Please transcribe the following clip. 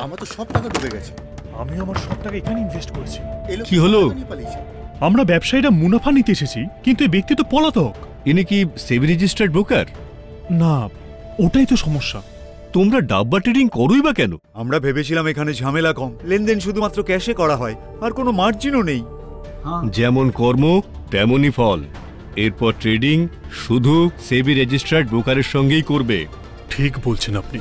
আমার তো সব টাকা ডুবে গেছে। আমি আমার সব টাকা এখানে ইনভেস্ট করেছি। কি হলো? আমরা ব্যবসায়ীরা মুনাফা নিতে এসেছি কিন্তু এই ব্যক্তি তো পলাতক। ইনি কি সেভি রেজিস্টার্ড ব্রোকার না ওটাই তো সমস্যা। তোমরা ডাব্বা ট্রেডিং করোই বা কেন? আমরা ভেবেছিলাম এখানে ঝামেলা কম। লেনদেন শুধুমাত্র ক্যাশে করা হয় আর কোনো মার্জিনও নেই। হ্যাঁ। যেমন কর্ম তেমনই ফল। এরপর ট্রেডিং শুধু সেবি রেজিস্টার্ড ব্রোকারের সঙ্গেই করবে। ঠিক বলছেন আপনি।